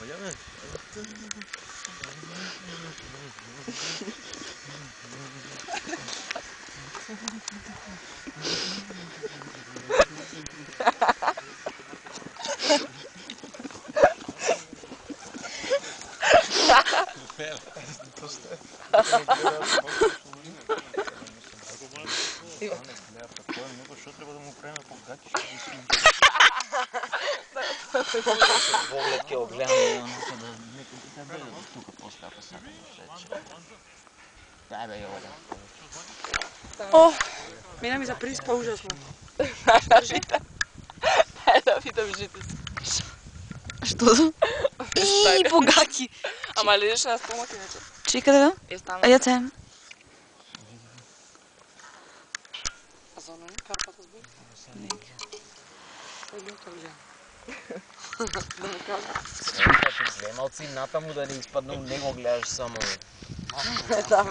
Olha mesmo. Io. Ne ha fatto, non posso trovare un premio per gatti. Поглед ке огледам, за да некој да бъде тука после ако да Дай бе, да. О, мина ми се приспа ужасно. Кажите. Дай да видам жите си. Што? И богати. Ама лежиш на стомак иначе. Чекай да. Е стана. А ја цем. А за оно карпата збор? Или тоа гледам. Да му кажа. Глемалци натаму да не изпадна, не го гледаш само. Да, бе.